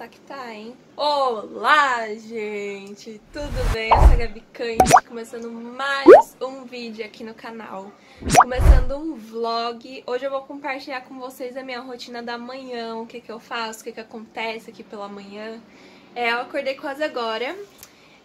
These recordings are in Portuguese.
tá que tá, hein? Olá, gente! Tudo bem? Eu sou a Gabi Cante, começando mais um vídeo aqui no canal. Começando um vlog. Hoje eu vou compartilhar com vocês a minha rotina da manhã, o que que eu faço, o que que acontece aqui pela manhã. É, eu acordei quase agora.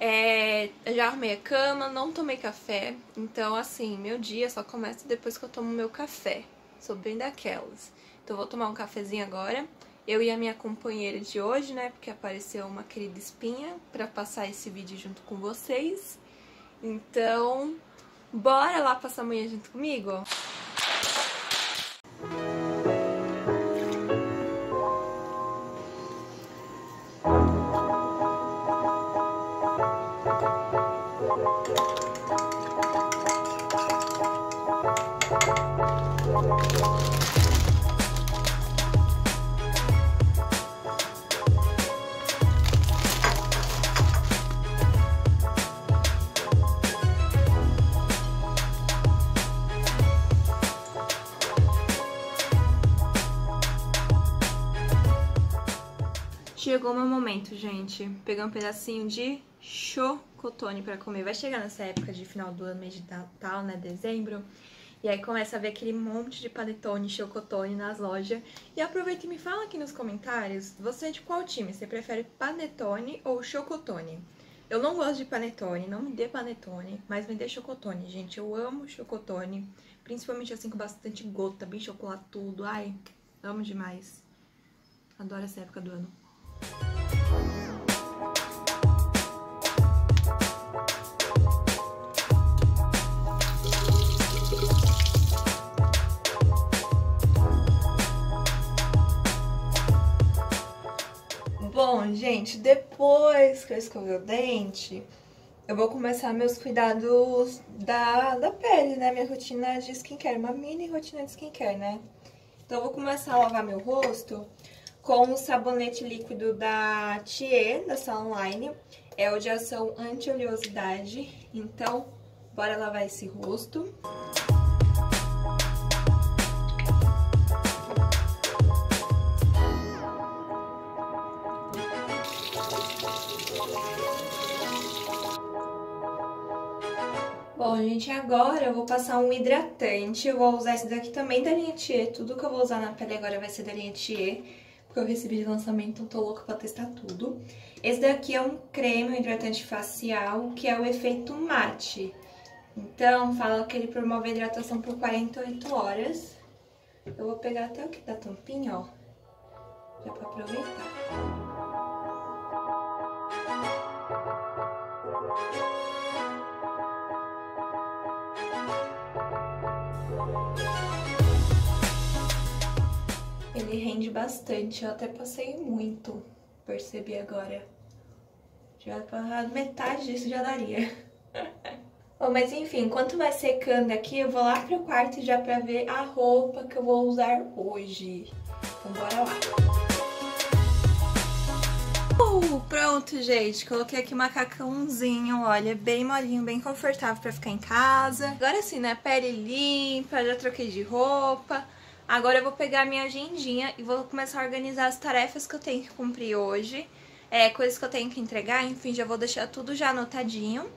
É, já arrumei a cama, não tomei café. Então, assim, meu dia só começa depois que eu tomo meu café. Sou bem daquelas. Então, vou tomar um cafezinho agora eu e a minha companheira de hoje, né? Porque apareceu uma querida espinha para passar esse vídeo junto com vocês. Então, bora lá passar amanhã junto comigo? Gente. Pegar um pedacinho de chocotone pra comer. Vai chegar nessa época de final do ano, mês de né? Dezembro. E aí começa a ver aquele monte de panetone, chocotone nas lojas. E aproveita e me fala aqui nos comentários, você é de qual time? Você prefere panetone ou chocotone? Eu não gosto de panetone, não me dê panetone, mas me dê chocotone, gente. Eu amo chocotone, principalmente assim com bastante gota, bem chocolatudo. Ai, amo demais. Adoro essa época do ano. Bom, gente, depois que eu escovei o dente, eu vou começar meus cuidados da, da pele, né? Minha rotina de skincare, uma mini rotina de skincare, né? Então, eu vou começar a lavar meu rosto com o sabonete líquido da Thier, da Sunline. É o de ação anti-oleosidade. Então, bora lavar esse rosto. Bom, gente, agora eu vou passar um hidratante. Eu vou usar esse daqui também da linha Thier. Tudo que eu vou usar na pele agora vai ser da linha Thier porque eu recebi de lançamento, então tô louca pra testar tudo. Esse daqui é um creme, um hidratante facial, que é o efeito mate. Então, fala que ele promove a hidratação por 48 horas. Eu vou pegar até o que da tampinha, ó, já pra aproveitar. Bastante, eu até passei muito, percebi agora. Já metade disso já daria. Bom, mas enfim, enquanto vai secando aqui, eu vou lá pro quarto já pra ver a roupa que eu vou usar hoje. Então bora lá. Uh, pronto, gente. Coloquei aqui macacãozinho, olha, bem molinho, bem confortável pra ficar em casa. Agora sim, né, pele limpa, já troquei de roupa. Agora eu vou pegar minha agendinha e vou começar a organizar as tarefas que eu tenho que cumprir hoje, é, coisas que eu tenho que entregar, enfim, já vou deixar tudo já anotadinho.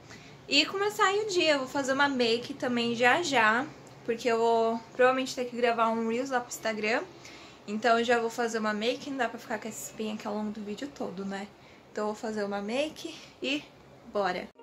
E começar aí o dia, eu vou fazer uma make também já já, porque eu vou provavelmente ter que gravar um Reels lá pro Instagram. Então eu já vou fazer uma make, não dá pra ficar com essa espinha aqui ao longo do vídeo todo, né? Então eu vou fazer uma make e bora!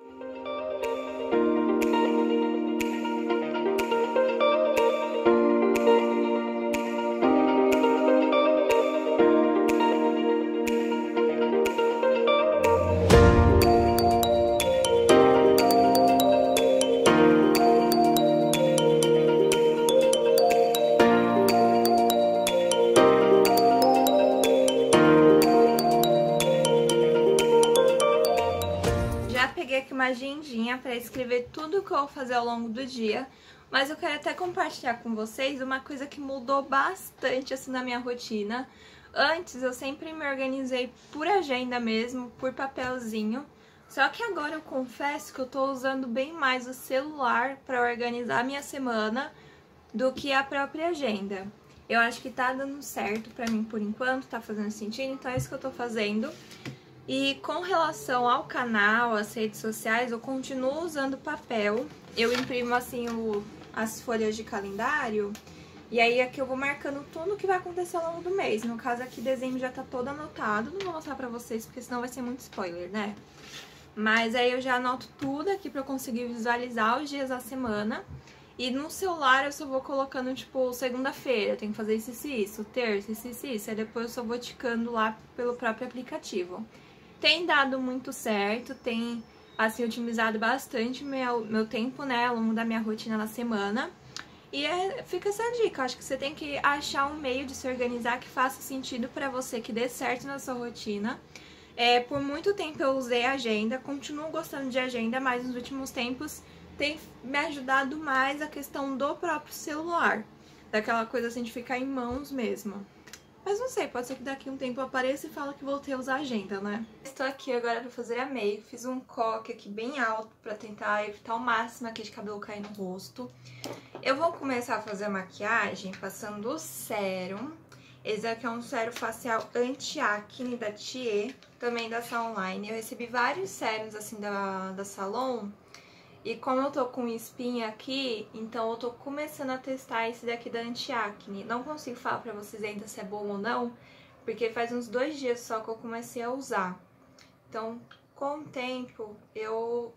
Escrever tudo que eu vou fazer ao longo do dia, mas eu quero até compartilhar com vocês uma coisa que mudou bastante assim na minha rotina. Antes eu sempre me organizei por agenda mesmo, por papelzinho, só que agora eu confesso que eu tô usando bem mais o celular para organizar minha semana do que a própria agenda. Eu acho que tá dando certo pra mim por enquanto, tá fazendo sentido, então é isso que eu tô fazendo. E com relação ao canal, às redes sociais, eu continuo usando papel. Eu imprimo assim o, as folhas de calendário e aí aqui eu vou marcando tudo o que vai acontecer ao longo do mês. No caso aqui, dezembro já tá todo anotado. Não vou mostrar pra vocês, porque senão vai ser muito spoiler, né? Mas aí eu já anoto tudo aqui pra eu conseguir visualizar os dias da semana. E no celular eu só vou colocando, tipo, segunda-feira, tem que fazer isso e isso, terça, isso e isso. Aí depois eu só vou ticando lá pelo próprio aplicativo. Tem dado muito certo, tem, assim, otimizado bastante meu, meu tempo, né, ao longo da minha rotina na semana. E é, fica essa dica, acho que você tem que achar um meio de se organizar que faça sentido para você, que dê certo na sua rotina. É, por muito tempo eu usei agenda, continuo gostando de agenda, mas nos últimos tempos tem me ajudado mais a questão do próprio celular. Daquela coisa assim de ficar em mãos mesmo. Mas não sei, pode ser que daqui a um tempo apareça e fale que voltei a usar agenda, né? Estou aqui agora para fazer a make. Fiz um coque aqui bem alto para tentar evitar o máximo aqui de cabelo cair no rosto. Eu vou começar a fazer a maquiagem passando o sérum. Esse aqui é um sérum facial anti-acne da Thier, também da Online. Eu recebi vários sérums assim da, da Salon e como eu tô com espinha aqui, então eu tô começando a testar esse daqui da anti-acne. Não consigo falar pra vocês ainda se é bom ou não, porque faz uns dois dias só que eu comecei a usar. Então, com o tempo, eu...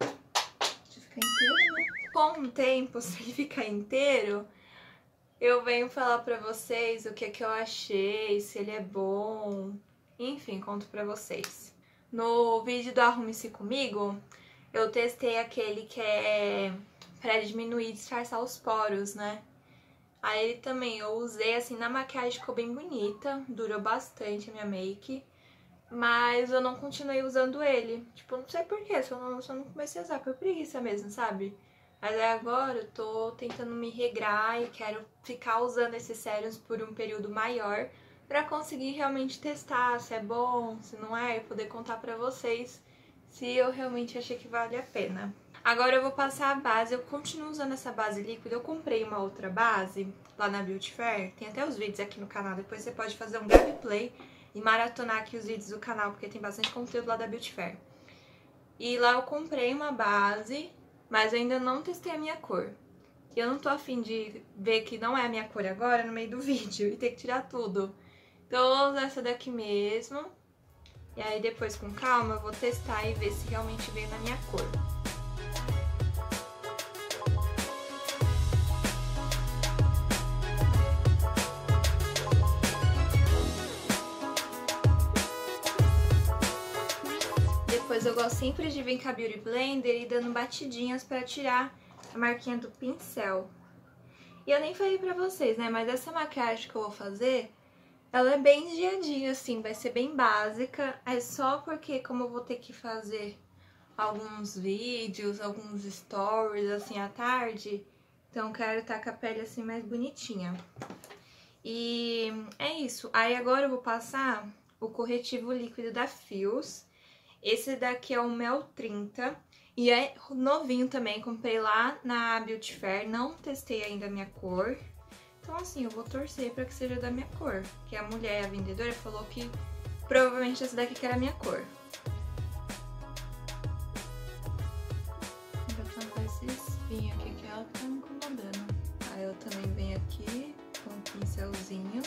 Deixa eu ficar inteiro, né? Com o tempo, se ele ficar inteiro, eu venho falar pra vocês o que é que eu achei, se ele é bom... Enfim, conto pra vocês. No vídeo do Arrume-se Comigo, eu testei aquele que é pra diminuir e disfarçar os poros, né? Aí também eu usei assim na maquiagem, ficou bem bonita, durou bastante a minha make. Mas eu não continuei usando ele. Tipo, não sei porquê, só não, só não comecei a usar por preguiça mesmo, sabe? Mas agora eu tô tentando me regrar e quero ficar usando esses sérums por um período maior pra conseguir realmente testar se é bom, se não é, e poder contar pra vocês se eu realmente achei que vale a pena. Agora eu vou passar a base, eu continuo usando essa base líquida, eu comprei uma outra base lá na Beauty Fair, tem até os vídeos aqui no canal, depois você pode fazer um gameplay e maratonar aqui os vídeos do canal, porque tem bastante conteúdo lá da Beauty Fair. E lá eu comprei uma base, mas ainda não testei a minha cor. Eu não tô afim de ver que não é a minha cor agora no meio do vídeo e ter que tirar tudo. Então eu vou usar essa daqui mesmo. E aí depois com calma eu vou testar e ver se realmente veio na minha cor. Depois eu gosto sempre de vir com a Beauty Blender e dando batidinhas para tirar a marquinha do pincel. E eu nem falei pra vocês, né, mas essa maquiagem que eu vou fazer ela é bem dia a dia, assim, vai ser bem básica. É só porque como eu vou ter que fazer alguns vídeos, alguns stories, assim, à tarde, então quero estar com a pele, assim, mais bonitinha. E é isso. Aí agora eu vou passar o corretivo líquido da Fios. Esse daqui é o Mel 30. E é novinho também, comprei lá na Beauty Fair. Não testei ainda a minha cor. Então assim, eu vou torcer pra que seja da minha cor. Que a mulher, a vendedora, falou que provavelmente essa daqui que era a minha cor. Vou tampar esse espinho aqui que ela tá me incomodando. Aí eu também venho aqui com um pincelzinho.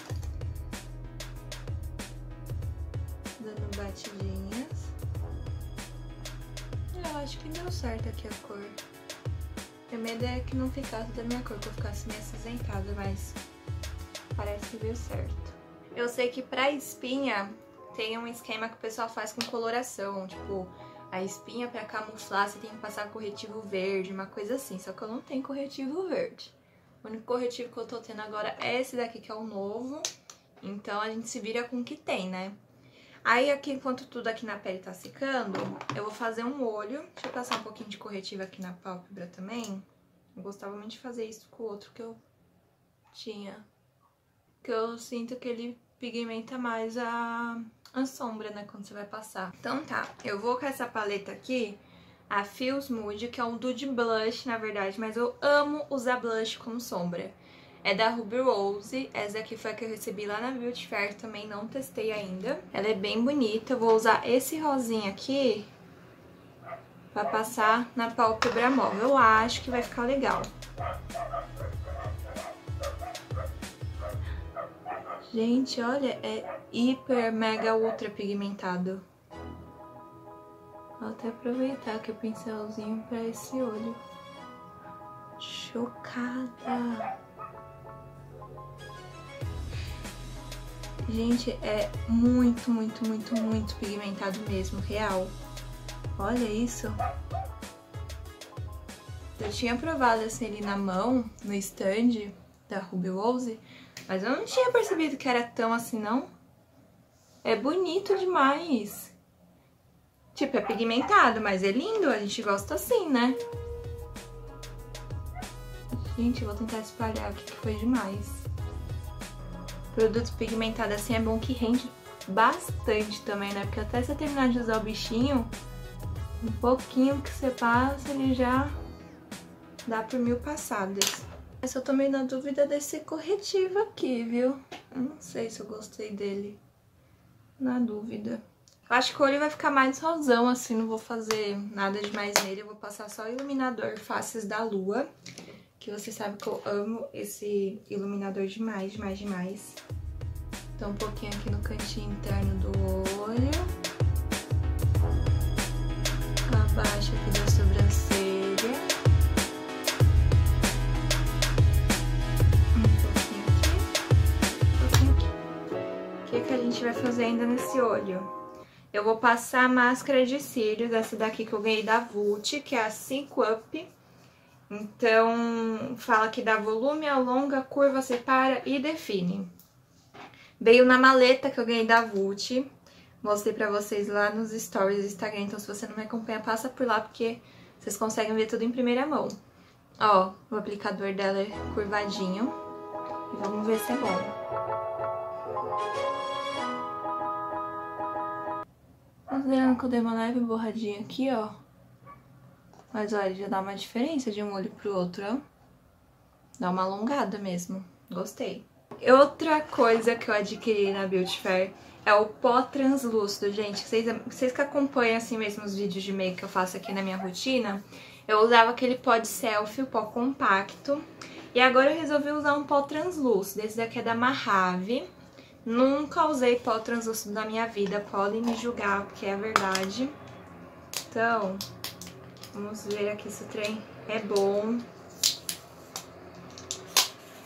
Dando batidinhas. Eu acho que deu certo aqui a cor. Meu medo é que não ficasse da minha cor, que eu ficasse meio acinzentada, mas parece que deu certo. Eu sei que pra espinha tem um esquema que o pessoal faz com coloração, tipo, a espinha pra camuflar você tem que passar corretivo verde, uma coisa assim, só que eu não tenho corretivo verde. O único corretivo que eu tô tendo agora é esse daqui, que é o novo, então a gente se vira com o que tem, né? Aí aqui, enquanto tudo aqui na pele tá secando, eu vou fazer um olho. Deixa eu passar um pouquinho de corretivo aqui na pálpebra também. Eu gostava muito de fazer isso com o outro que eu tinha. Que eu sinto que ele pigmenta mais a, a sombra, né, quando você vai passar. Então tá, eu vou com essa paleta aqui, a Feels Mood, que é um Dude Blush, na verdade, mas eu amo usar blush como sombra. É da Ruby Rose. Essa aqui foi a que eu recebi lá na Beauty Fair também, não testei ainda. Ela é bem bonita. Eu vou usar esse rosinha aqui pra passar na pálpebra móvel. Eu acho que vai ficar legal. Gente, olha, é hiper, mega, ultra pigmentado. Vou até aproveitar aqui o pincelzinho pra esse olho. Chocada! Gente, é muito, muito, muito, muito pigmentado mesmo, real. Olha isso. Eu tinha provado assim ele na mão, no stand da Ruby Rose, mas eu não tinha percebido que era tão assim, não. É bonito demais. Tipo, é pigmentado, mas é lindo, a gente gosta assim, né? Gente, eu vou tentar espalhar aqui que foi demais. Produto pigmentado assim é bom que rende bastante também, né? Porque até você terminar de usar o bichinho, um pouquinho que você passa, ele já dá por mil passadas. Mas eu tô meio na dúvida desse corretivo aqui, viu? Eu não sei se eu gostei dele. Na dúvida. Eu acho que o olho vai ficar mais rosão, assim, não vou fazer nada demais nele. Eu vou passar só o iluminador Faces da Lua que você sabe que eu amo esse iluminador demais, demais, demais. Então um pouquinho aqui no cantinho interno do olho. Abaixo aqui da sobrancelha. Um pouquinho aqui. Um pouquinho aqui. O que, que a gente vai fazer ainda nesse olho? Eu vou passar a máscara de cílios, essa daqui que eu ganhei da Vult, que é a 5 Up então, fala que dá volume, alonga, curva, separa e define. Veio na maleta que eu ganhei da Vult. Mostrei pra vocês lá nos stories do Instagram. Então, se você não me acompanha, passa por lá, porque vocês conseguem ver tudo em primeira mão. Ó, o aplicador dela é curvadinho. E vamos ver se é bom. Considerando que eu dei uma leve borradinha aqui, ó. Mas olha, já dá uma diferença de um olho pro outro, ó. Dá uma alongada mesmo. Gostei. Outra coisa que eu adquiri na Beauty Fair é o pó translúcido, gente. Vocês, vocês que acompanham assim mesmo os vídeos de make que eu faço aqui na minha rotina, eu usava aquele pó de selfie, o pó compacto. E agora eu resolvi usar um pó translúcido. Esse daqui é da Mahave. Nunca usei pó translúcido na minha vida, podem me julgar, porque é verdade. Então, Vamos ver aqui se o trem é bom.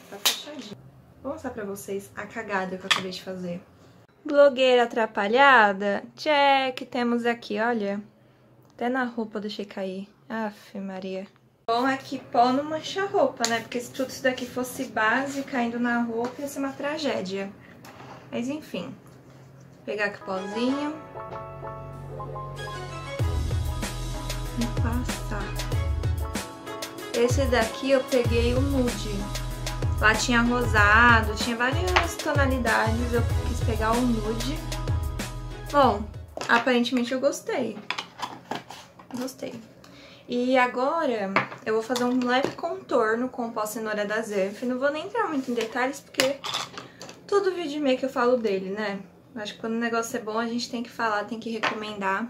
Tá fechadinho. Vou mostrar pra vocês a cagada que eu acabei de fazer. Blogueira atrapalhada? Check! Temos aqui, olha. Até na roupa eu deixei cair. Aff, Maria. Bom é que pó não mancha a roupa, né? Porque se tudo isso daqui fosse base caindo na roupa ia ser uma tragédia. Mas enfim. Vou pegar aqui o pozinho e passar. Esse daqui eu peguei o nude. Lá tinha rosado, tinha várias tonalidades, eu quis pegar o nude. Bom, aparentemente eu gostei. Gostei. E agora eu vou fazer um leve contorno com o pó cenoura da Zef. Não vou nem entrar muito em detalhes, porque todo vídeo meio que eu falo dele, né? Acho que quando o negócio é bom a gente tem que falar, tem que recomendar.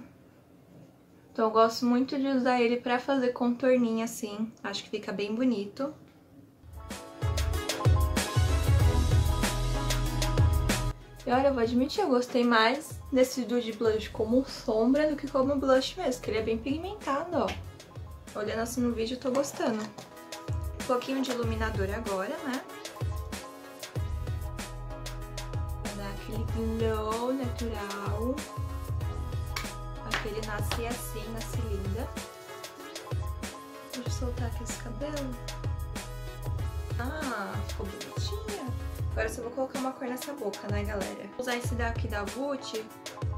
Então eu gosto muito de usar ele pra fazer contorninho assim, acho que fica bem bonito. E olha, eu vou admitir, eu gostei mais desse Dude Blush como sombra do que como blush mesmo, que ele é bem pigmentado, ó. Olhando assim no vídeo, eu tô gostando. Um pouquinho de iluminador agora, né? Pra dar aquele glow natural ele nasce assim, nasce linda. Deixa eu soltar aqui esse cabelo. Ah, ficou bonitinha. Agora eu só vou colocar uma cor nessa boca, né, galera? Vou usar esse daqui da Gucci,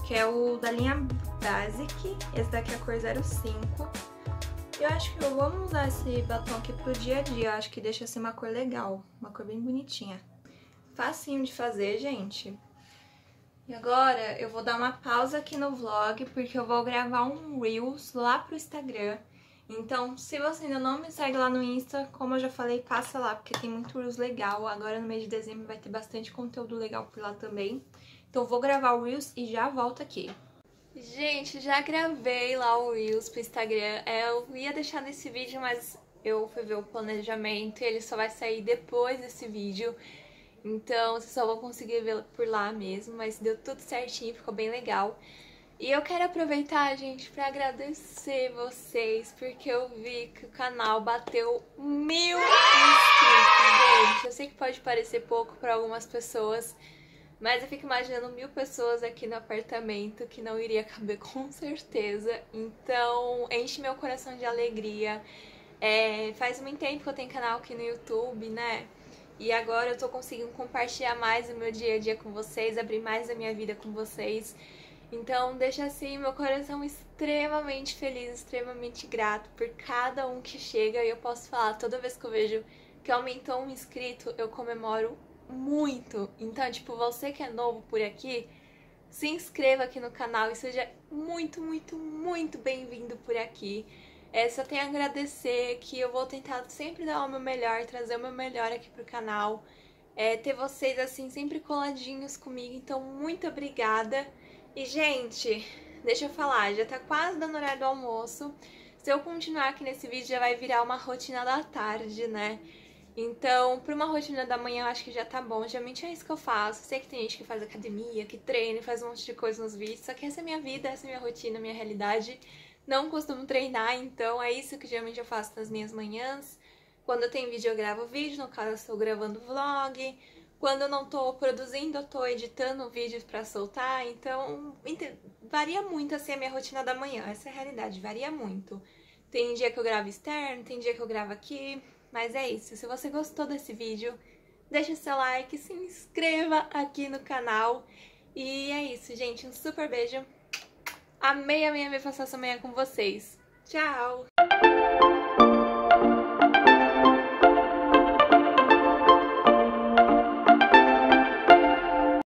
que é o da linha Basic. Esse daqui é a cor 05. Eu acho que eu vou usar esse batom aqui pro dia a dia. Eu acho que deixa assim uma cor legal, uma cor bem bonitinha. Facinho de fazer, gente. E agora eu vou dar uma pausa aqui no vlog, porque eu vou gravar um Reels lá pro Instagram. Então, se você ainda não me segue lá no Insta, como eu já falei, passa lá, porque tem muito Reels legal. Agora no mês de dezembro vai ter bastante conteúdo legal por lá também. Então vou gravar o Reels e já volto aqui. Gente, já gravei lá o Reels pro Instagram. É, eu ia deixar nesse vídeo, mas eu fui ver o planejamento e ele só vai sair depois desse vídeo. Então, vocês só vão conseguir ver por lá mesmo, mas deu tudo certinho, ficou bem legal. E eu quero aproveitar, gente, para agradecer vocês, porque eu vi que o canal bateu mil inscritos, gente. Eu sei que pode parecer pouco para algumas pessoas, mas eu fico imaginando mil pessoas aqui no apartamento que não iria caber com certeza. Então, enche meu coração de alegria. É, faz muito tempo que eu tenho canal aqui no YouTube, né? E agora eu tô conseguindo compartilhar mais o meu dia a dia com vocês, abrir mais a minha vida com vocês. Então, deixa assim meu coração extremamente feliz, extremamente grato por cada um que chega. E eu posso falar, toda vez que eu vejo que aumentou um inscrito, eu comemoro muito. Então, tipo, você que é novo por aqui, se inscreva aqui no canal e seja muito, muito, muito bem-vindo por aqui. É, só tenho a agradecer que eu vou tentar sempre dar o meu melhor, trazer o meu melhor aqui pro canal. É, ter vocês assim sempre coladinhos comigo, então muito obrigada. E gente, deixa eu falar, já tá quase dando horário do almoço. Se eu continuar aqui nesse vídeo já vai virar uma rotina da tarde, né? Então, pra uma rotina da manhã eu acho que já tá bom. Geralmente é isso que eu faço. Sei que tem gente que faz academia, que treina, faz um monte de coisa nos vídeos. Só que essa é a minha vida, essa é a minha rotina, a minha realidade não costumo treinar, então é isso que geralmente eu faço nas minhas manhãs. Quando eu tenho vídeo, eu gravo vídeo, no caso eu estou gravando vlog. Quando eu não estou produzindo, eu estou editando vídeos para soltar, então varia muito assim a minha rotina da manhã, essa é a realidade, varia muito. Tem dia que eu gravo externo, tem dia que eu gravo aqui, mas é isso. Se você gostou desse vídeo, deixa seu like, se inscreva aqui no canal. E é isso, gente. Um super beijo. Amei, amei, amei passar essa manhã com vocês. Tchau!